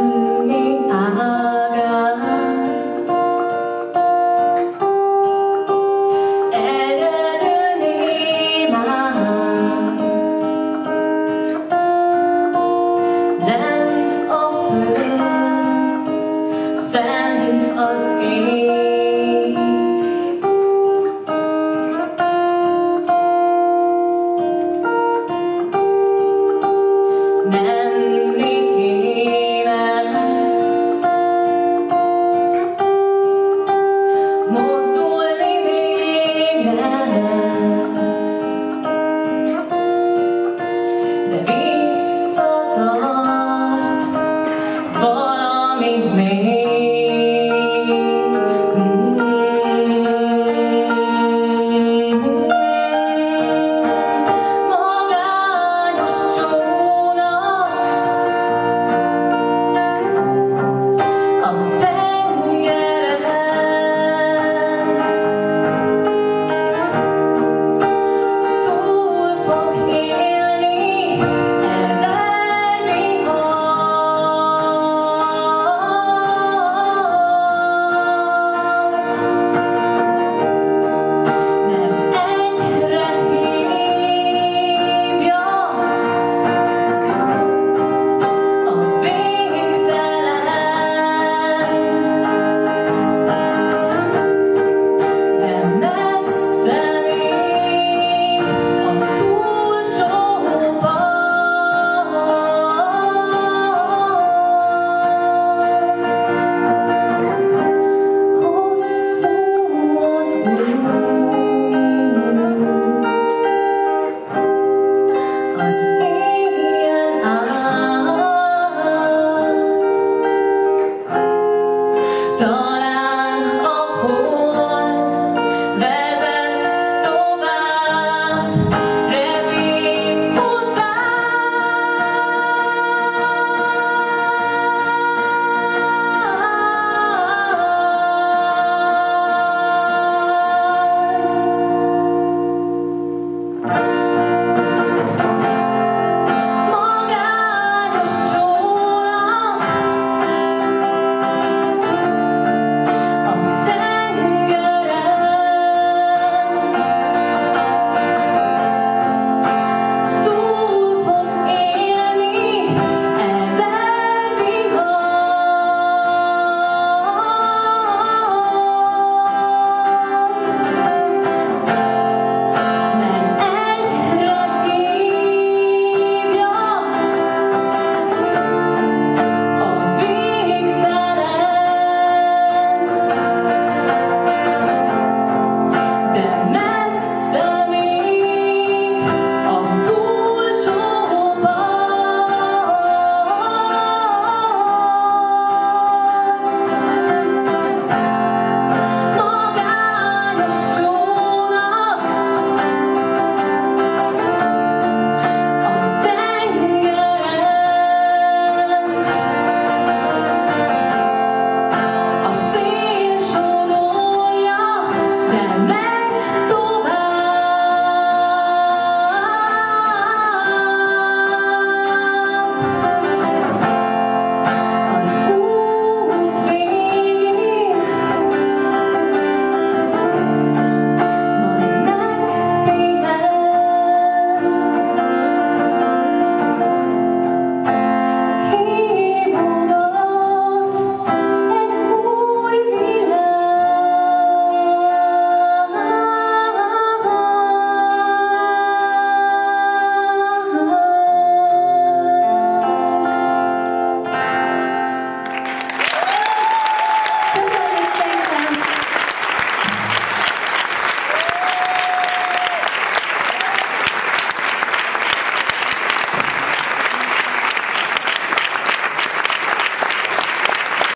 love.